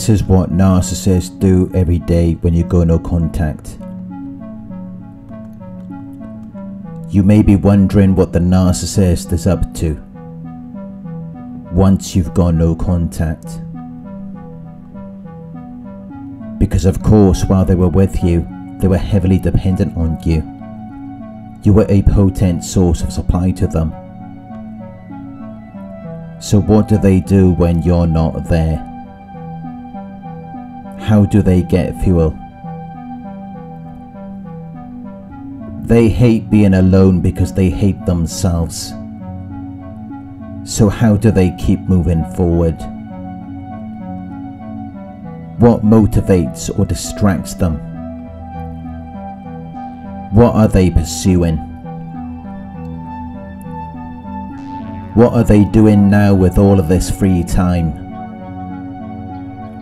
This is what narcissists do every day when you go no contact. You may be wondering what the narcissist is up to once you've gone no contact. Because, of course, while they were with you, they were heavily dependent on you. You were a potent source of supply to them. So, what do they do when you're not there? How do they get fuel? They hate being alone because they hate themselves. So, how do they keep moving forward? What motivates or distracts them? What are they pursuing? What are they doing now with all of this free time?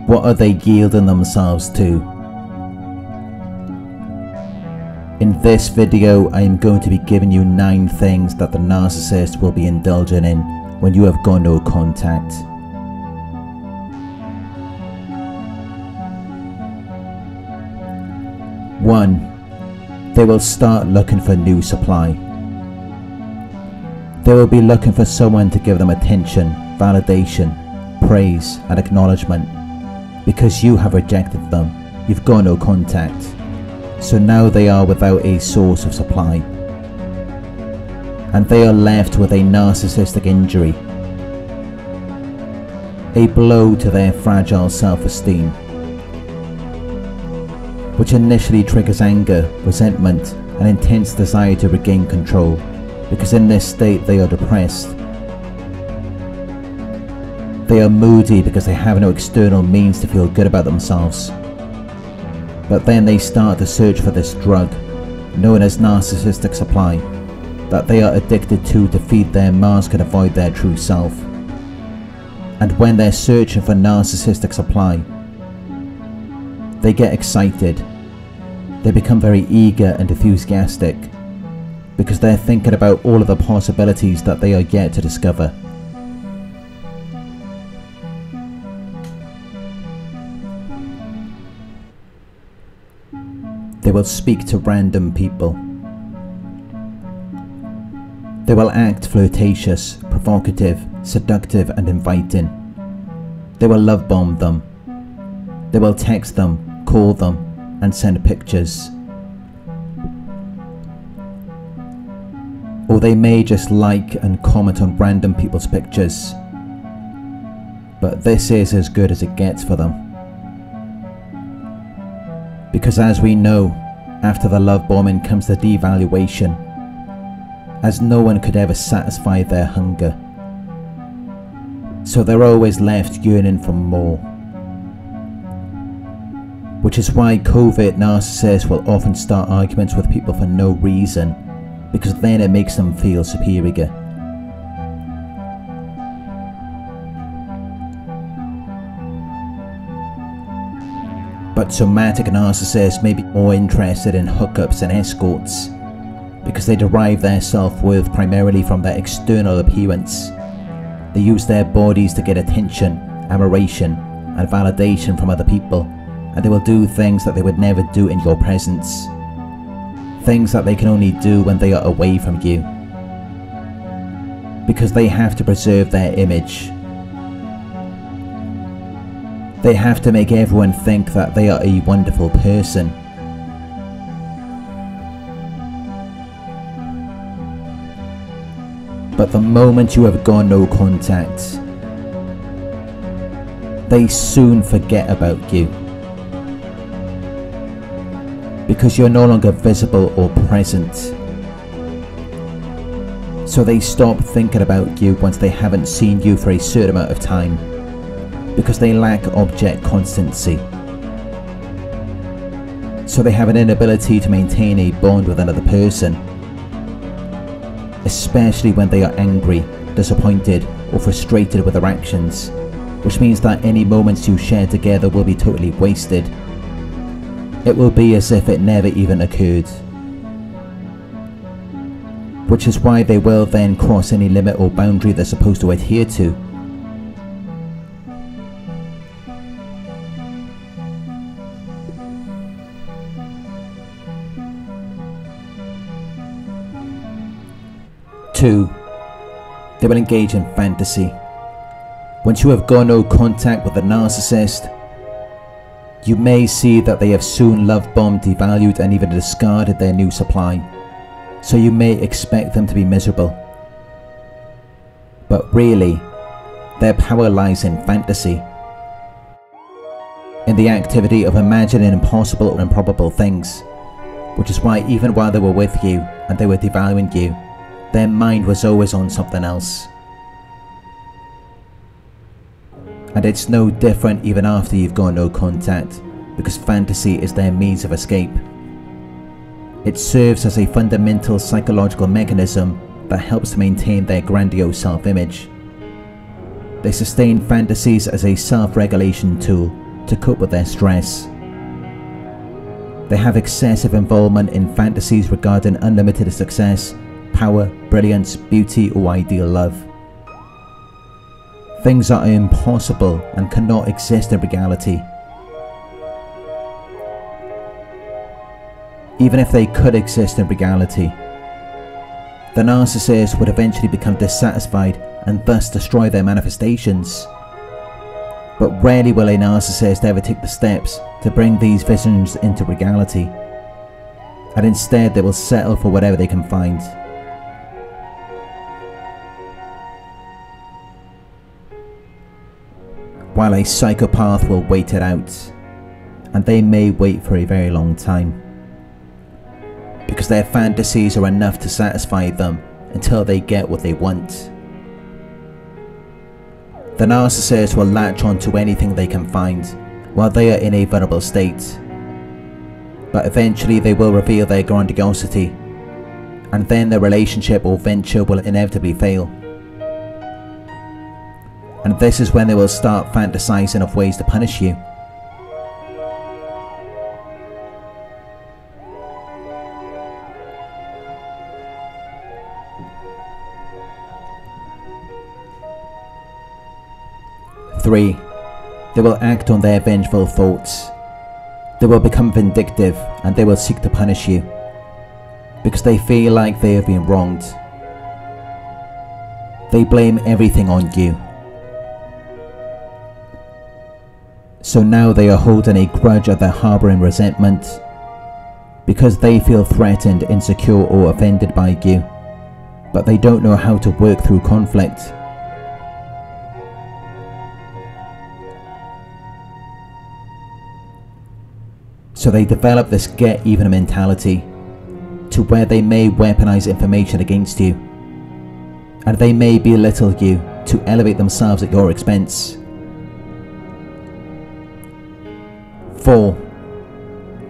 What are they yielding themselves to? In this video, I am going to be giving you 9 things that the narcissist will be indulging in when you have gone no contact. One, they will start looking for new supply. They will be looking for someone to give them attention, validation, praise, and acknowledgement. Because you have rejected them, you've gone no contact. So now they are without a source of supply. And they are left with a narcissistic injury. A blow to their fragile self-esteem which initially triggers anger, resentment, and intense desire to regain control, because in this state they are depressed. They are moody because they have no external means to feel good about themselves. But then they start to search for this drug, known as narcissistic supply, that they are addicted to to feed their mask and avoid their true self. And when they're searching for narcissistic supply, they get excited. They become very eager and enthusiastic because they're thinking about all of the possibilities that they are yet to discover. Will speak to random people. They will act flirtatious, provocative, seductive, and inviting. They will love bomb them. They will text them, call them, and send pictures. Or they may just like and comment on random people's pictures. But this is as good as it gets for them. Because as we know, after the love bombing comes the devaluation, as no one could ever satisfy their hunger. So they're always left yearning for more. Which is why covert narcissists will often start arguments with people for no reason, because then it makes them feel superior. But somatic narcissists may be more interested in hookups and escorts, because they derive their self-worth primarily from their external appearance. They use their bodies to get attention, admiration, and validation from other people, and they will do things that they would never do in your presence. Things that they can only do when they are away from you. Because they have to preserve their image. They have to make everyone think that they are a wonderful person. But the moment you have gone no contact, they soon forget about you. Because you're no longer visible or present. So they stop thinking about you once they haven't seen you for a certain amount of time. Because they lack object constancy. So they have an inability to maintain a bond with another person especially when they are angry, disappointed, or frustrated with their actions, which means that any moments you share together will be totally wasted. It will be as if it never even occurred. Which is why they will then cross any limit or boundary they're supposed to adhere to. 2. They will engage in fantasy. Once you have got no contact with the narcissist, you may see that they have soon love bombed, devalued, and even discarded their new supply, so you may expect them to be miserable. But really, their power lies in fantasy, in the activity of imagining impossible or improbable things, which is why even while they were with you and they were devaluing you, their mind was always on something else. And it's no different even after you've got no contact, because fantasy is their means of escape. It serves as a fundamental psychological mechanism that helps maintain their grandiose self-image. They sustain fantasies as a self-regulation tool to cope with their stress. They have excessive involvement in fantasies regarding unlimited success, power, brilliance, beauty or ideal love. Things that are impossible and cannot exist in reality. Even if they could exist in reality, the narcissist would eventually become dissatisfied and thus destroy their manifestations. But rarely will a narcissist ever take the steps to bring these visions into reality, and instead they will settle for whatever they can find. While a psychopath will wait it out, and they may wait for a very long time. Because their fantasies are enough to satisfy them until they get what they want. The narcissist will latch on to anything they can find while they are in a vulnerable state. But eventually they will reveal their grandiosity, and then their relationship or venture will inevitably fail and this is when they will start fantasizing of ways to punish you. Three, they will act on their vengeful thoughts. They will become vindictive and they will seek to punish you because they feel like they have been wronged. They blame everything on you. So now they are holding a grudge at their harbouring resentment because they feel threatened, insecure or offended by you, but they don't know how to work through conflict. So they develop this get even mentality to where they may weaponize information against you and they may belittle you to elevate themselves at your expense. 4.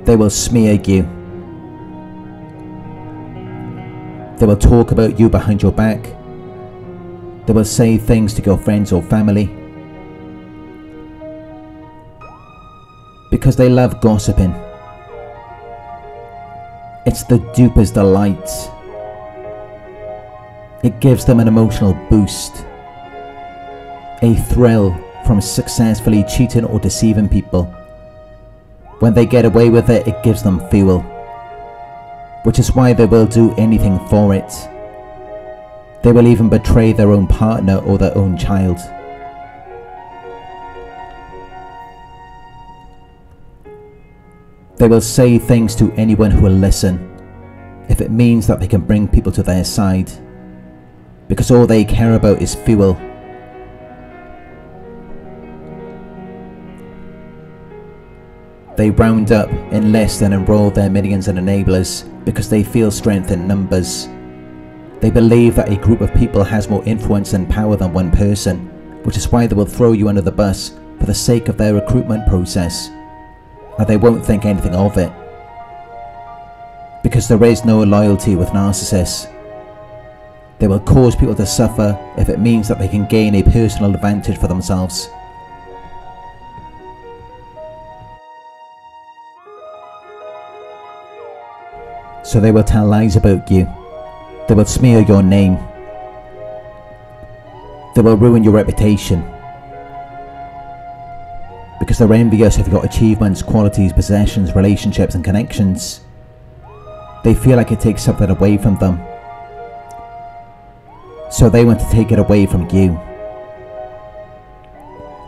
They will smear you. They will talk about you behind your back. They will say things to your friends or family. Because they love gossiping. It's the duper's delight. It gives them an emotional boost. A thrill from successfully cheating or deceiving people. When they get away with it, it gives them fuel. Which is why they will do anything for it. They will even betray their own partner or their own child. They will say things to anyone who will listen, if it means that they can bring people to their side, because all they care about is fuel They round up, enlist and enroll their minions and enablers because they feel strength in numbers. They believe that a group of people has more influence and power than one person, which is why they will throw you under the bus for the sake of their recruitment process. And they won't think anything of it. Because there is no loyalty with narcissists. They will cause people to suffer if it means that they can gain a personal advantage for themselves. So they will tell lies about you. They will smear your name. They will ruin your reputation. Because they're envious of your achievements, qualities, possessions, relationships and connections. They feel like it takes something away from them. So they want to take it away from you.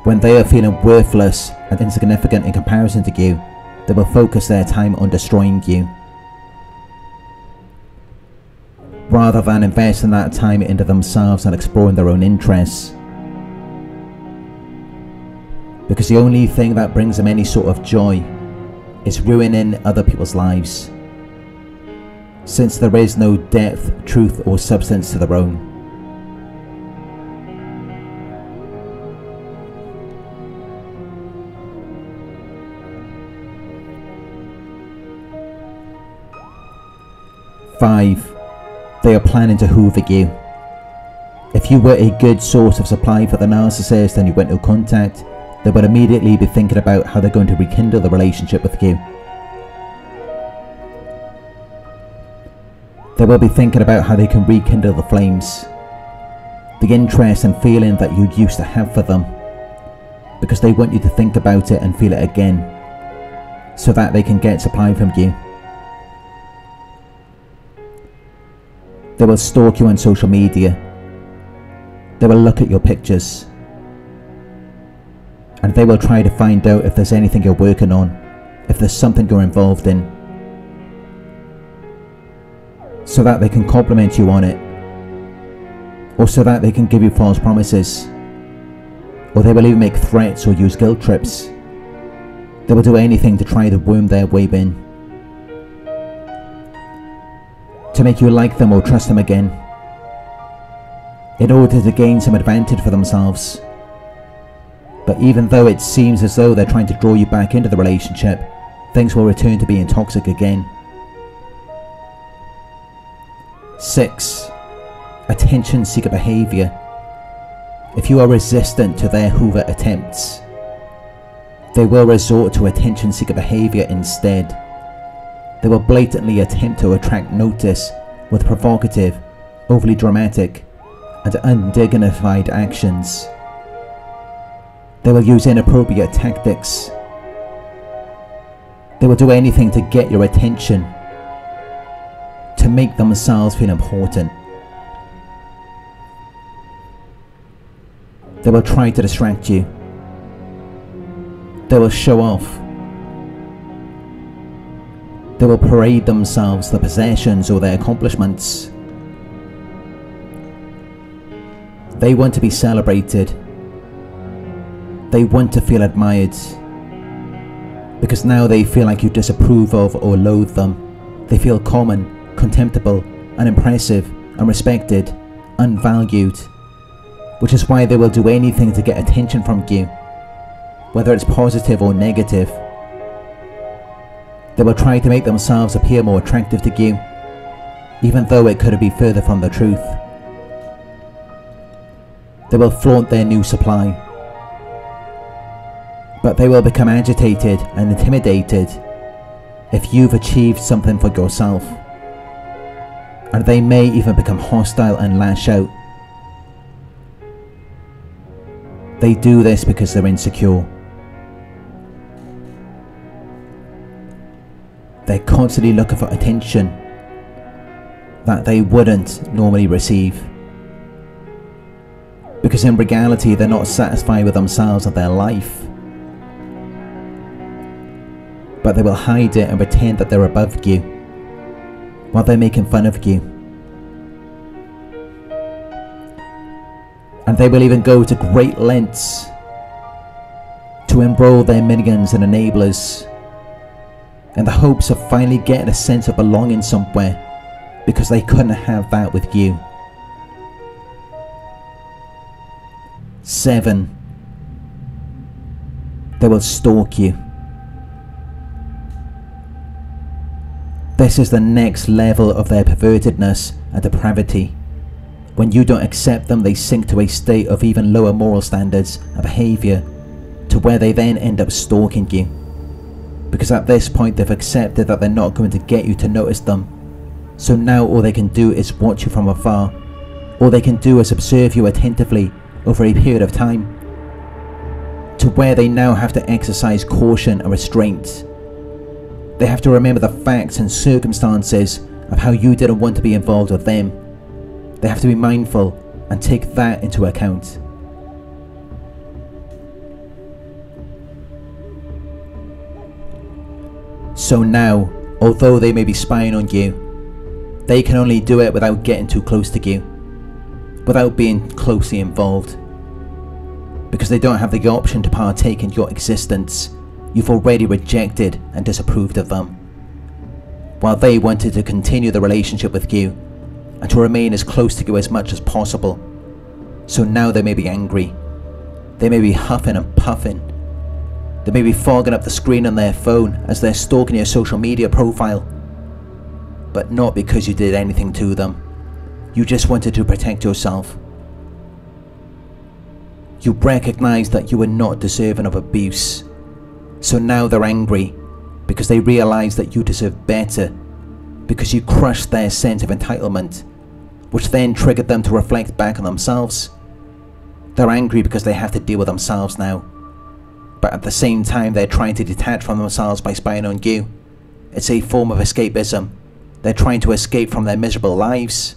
When they are feeling worthless and insignificant in comparison to you, they will focus their time on destroying you. Rather than investing that time into themselves and exploring their own interests. Because the only thing that brings them any sort of joy is ruining other people's lives. Since there is no depth, truth, or substance to their own. Five, they are planning to hoover you. If you were a good source of supply for the narcissist and you went no contact, they would immediately be thinking about how they're going to rekindle the relationship with you. They will be thinking about how they can rekindle the flames, the interest and feeling that you used to have for them, because they want you to think about it and feel it again, so that they can get supply from you. They will stalk you on social media. They will look at your pictures. And they will try to find out if there's anything you're working on, if there's something you're involved in. So that they can compliment you on it. Or so that they can give you false promises. Or they will even make threats or use guilt trips. They will do anything to try to worm their way in to make you like them or trust them again, in order to gain some advantage for themselves. But even though it seems as though they're trying to draw you back into the relationship, things will return to being toxic again. 6. Attention seeker behavior. If you are resistant to their Hoover attempts, they will resort to attention seeker behavior instead. They will blatantly attempt to attract notice with provocative, overly dramatic, and undignified actions. They will use inappropriate tactics. They will do anything to get your attention, to make themselves feel important. They will try to distract you. They will show off they will parade themselves, their possessions, or their accomplishments. They want to be celebrated. They want to feel admired. Because now they feel like you disapprove of or loathe them. They feel common, contemptible, unimpressive, unrespected, unvalued. Which is why they will do anything to get attention from you, whether it's positive or negative. They will try to make themselves appear more attractive to you, even though it could be further from the truth. They will flaunt their new supply, but they will become agitated and intimidated if you've achieved something for yourself. And they may even become hostile and lash out. They do this because they're insecure. They're constantly looking for attention that they wouldn't normally receive. Because in reality, they're not satisfied with themselves or their life. But they will hide it and pretend that they're above you while they're making fun of you. And they will even go to great lengths to embroil their minions and enablers in the hopes of finally getting a sense of belonging somewhere because they couldn't have that with you. 7. They will stalk you. This is the next level of their pervertedness and depravity. When you don't accept them, they sink to a state of even lower moral standards and behaviour, to where they then end up stalking you because at this point they've accepted that they're not going to get you to notice them. So now all they can do is watch you from afar. All they can do is observe you attentively over a period of time. To where they now have to exercise caution and restraint. They have to remember the facts and circumstances of how you didn't want to be involved with them. They have to be mindful and take that into account. So now, although they may be spying on you, they can only do it without getting too close to you, without being closely involved. Because they don't have the option to partake in your existence, you've already rejected and disapproved of them. While they wanted to continue the relationship with you, and to remain as close to you as much as possible. So now they may be angry. They may be huffing and puffing. They may be fogging up the screen on their phone as they're stalking your social media profile. But not because you did anything to them. You just wanted to protect yourself. You recognize that you were not deserving of abuse. So now they're angry because they realize that you deserve better because you crushed their sense of entitlement which then triggered them to reflect back on themselves. They're angry because they have to deal with themselves now. But at the same time, they're trying to detach from themselves by spying on you. It's a form of escapism. They're trying to escape from their miserable lives.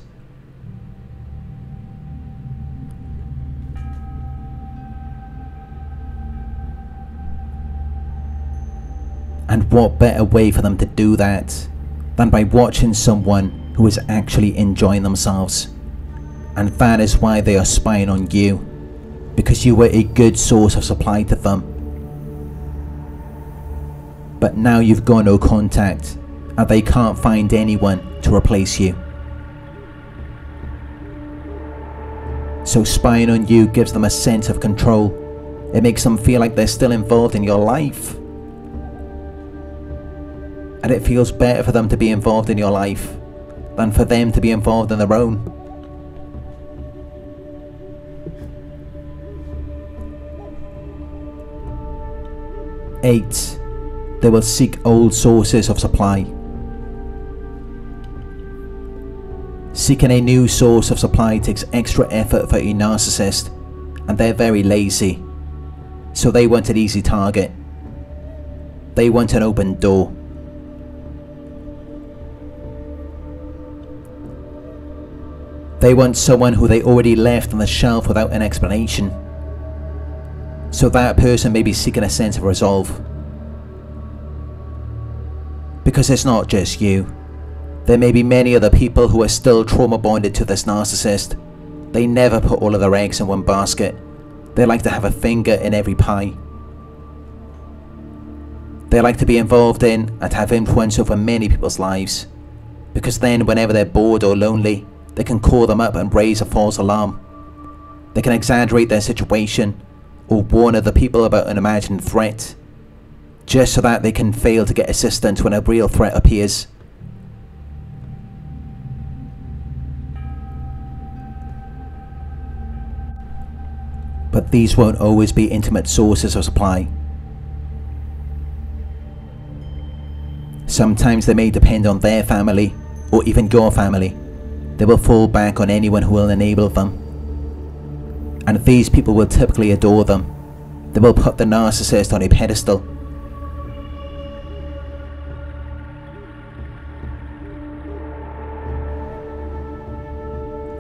And what better way for them to do that than by watching someone who is actually enjoying themselves. And that is why they are spying on you, because you were a good source of supply to them. But now you've got no contact, and they can't find anyone to replace you. So spying on you gives them a sense of control. It makes them feel like they're still involved in your life. And it feels better for them to be involved in your life than for them to be involved in their own. Eight, they will seek old sources of supply. Seeking a new source of supply takes extra effort for a narcissist, and they're very lazy, so they want an easy target. They want an open door. They want someone who they already left on the shelf without an explanation. So that person may be seeking a sense of resolve. Because it's not just you. There may be many other people who are still trauma bonded to this narcissist. They never put all of their eggs in one basket. They like to have a finger in every pie. They like to be involved in and have influence over many people's lives. Because then whenever they're bored or lonely, they can call them up and raise a false alarm. They can exaggerate their situation or warn other people about an imagined threat, just so that they can fail to get assistance when a real threat appears. But these won't always be intimate sources of supply. Sometimes they may depend on their family or even your family they will fall back on anyone who will enable them. And these people will typically adore them. They will put the narcissist on a pedestal.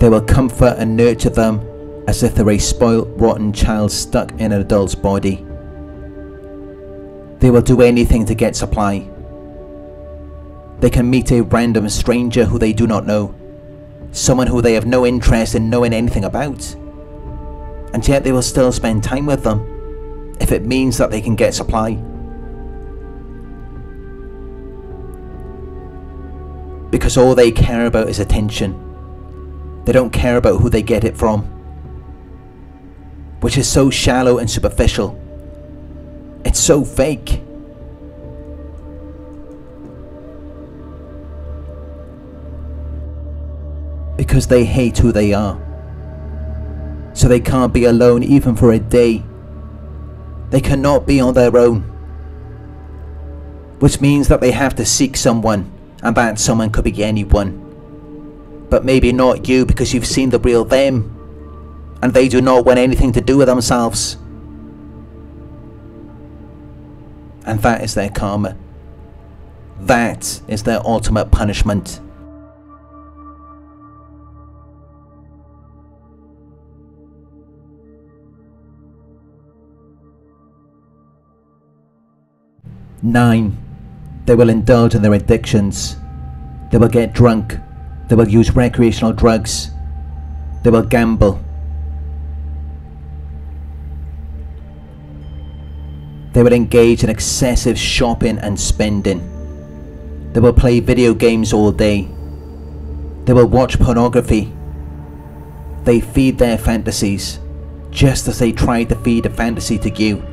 They will comfort and nurture them as if they're a spoilt, rotten child stuck in an adult's body. They will do anything to get supply. They can meet a random stranger who they do not know someone who they have no interest in knowing anything about. And yet they will still spend time with them if it means that they can get supply. Because all they care about is attention. They don't care about who they get it from. Which is so shallow and superficial. It's so fake. because they hate who they are. So they can't be alone even for a day. They cannot be on their own. Which means that they have to seek someone, and that someone could be anyone but maybe not you because you've seen the real them and they do not want anything to do with themselves. And that is their karma. That is their ultimate punishment. Nine. They will indulge in their addictions. They will get drunk they will use recreational drugs. They will gamble. They will engage in excessive shopping and spending. They will play video games all day. They will watch pornography. They feed their fantasies, just as they tried to feed a fantasy to you.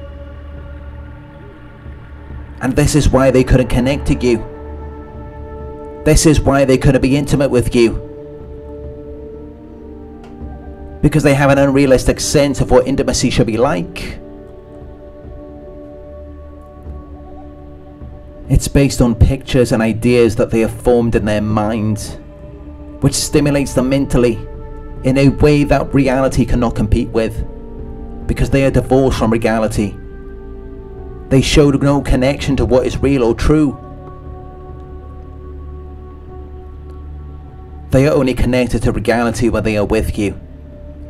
And this is why they couldn't connect to you. This is why they couldn't be intimate with you. Because they have an unrealistic sense of what intimacy should be like. It's based on pictures and ideas that they have formed in their minds, which stimulates them mentally in a way that reality cannot compete with, because they are divorced from reality. They showed no connection to what is real or true. They are only connected to reality when they are with you,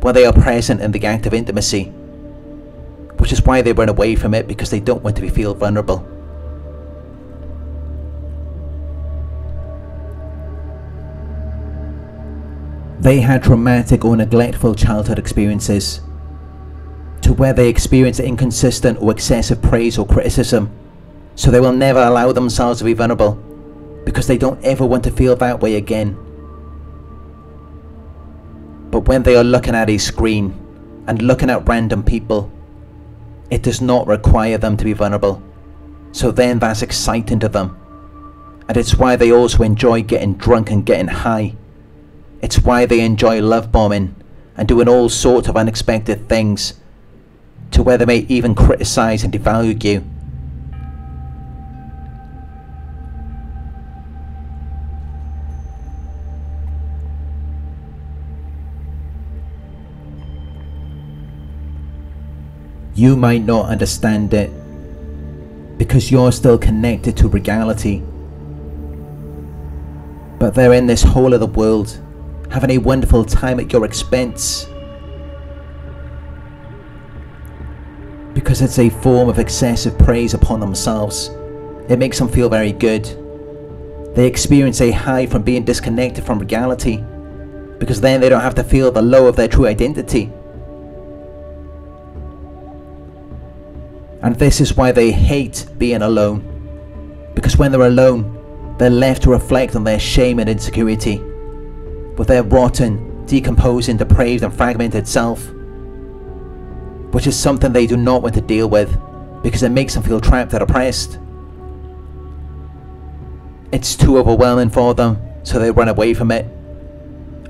when they are present in the act of intimacy, which is why they run away from it because they don't want to be feel vulnerable. They had traumatic or neglectful childhood experiences to where they experience inconsistent or excessive praise or criticism. So they will never allow themselves to be vulnerable because they don't ever want to feel that way again. But when they are looking at a screen and looking at random people, it does not require them to be vulnerable. So then that's exciting to them. And it's why they also enjoy getting drunk and getting high. It's why they enjoy love bombing and doing all sorts of unexpected things to where they may even criticize and devalue you. You might not understand it because you're still connected to reality. But they're in this whole other world, having a wonderful time at your expense. because it's a form of excessive praise upon themselves. It makes them feel very good. They experience a high from being disconnected from reality because then they don't have to feel the low of their true identity. And this is why they hate being alone. Because when they're alone, they're left to reflect on their shame and insecurity, with their rotten, decomposing, depraved, and fragmented self which is something they do not want to deal with because it makes them feel trapped and oppressed. It's too overwhelming for them, so they run away from it.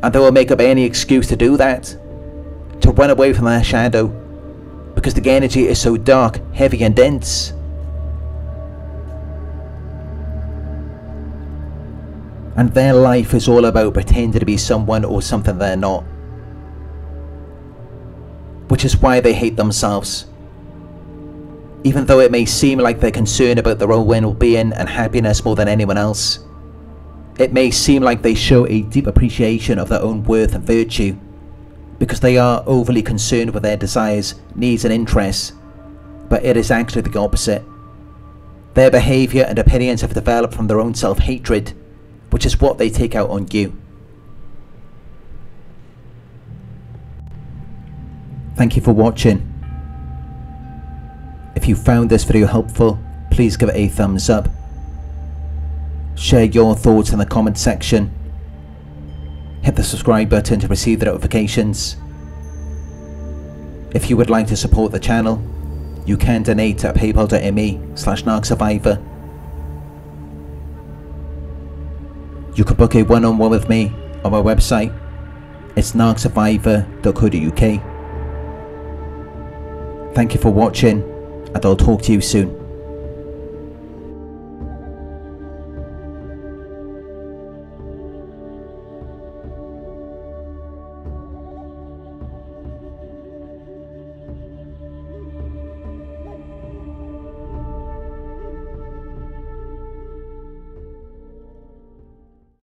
And they will make up any excuse to do that. To run away from their shadow. Because the energy is so dark, heavy and dense. And their life is all about pretending to be someone or something they're not which is why they hate themselves. Even though it may seem like they're concerned about their own well-being and happiness more than anyone else, it may seem like they show a deep appreciation of their own worth and virtue, because they are overly concerned with their desires, needs and interests, but it is actually the opposite. Their behaviour and opinions have developed from their own self-hatred, which is what they take out on you. Thank you for watching. If you found this video helpful, please give it a thumbs up. Share your thoughts in the comment section. Hit the subscribe button to receive the notifications. If you would like to support the channel, you can donate at paypal.me slash narcsurvivor. You can book a one-on-one -on -one with me on my website. It's narcsurvivor.co.uk. Thank you for watching and I'll talk to you soon.